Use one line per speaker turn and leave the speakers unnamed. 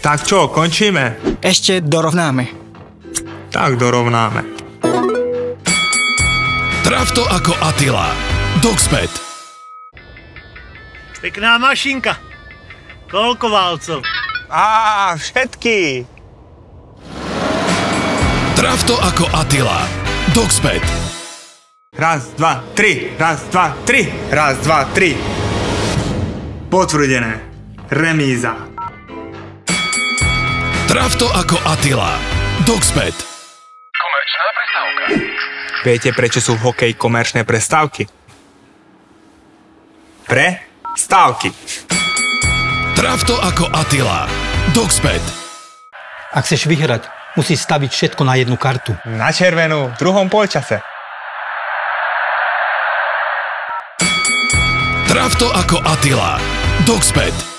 Tak čo, končíme?
Ešte dorovnáme.
Tak dorovnáme.
Traf to ako Attila. Dogspet.
Pekná mašinka. Koľko válcov?
Á, všetky.
Traf to ako Attila. Dogspet.
Raz, dva, tri. Raz, dva, tri. Raz, dva, tri. Potvrdené. Remíza.
Traf to ako Attila. Dogspet.
Viete, prečo sú v hokeji komerčné prestávky? Pre stávky.
Traf to ako Attila. Dogspet.
Ak chceš vyhrať, musíš staviť všetko na jednu kartu.
Na červenú v druhom polčase.
Traf to ako Attila. Dogspet.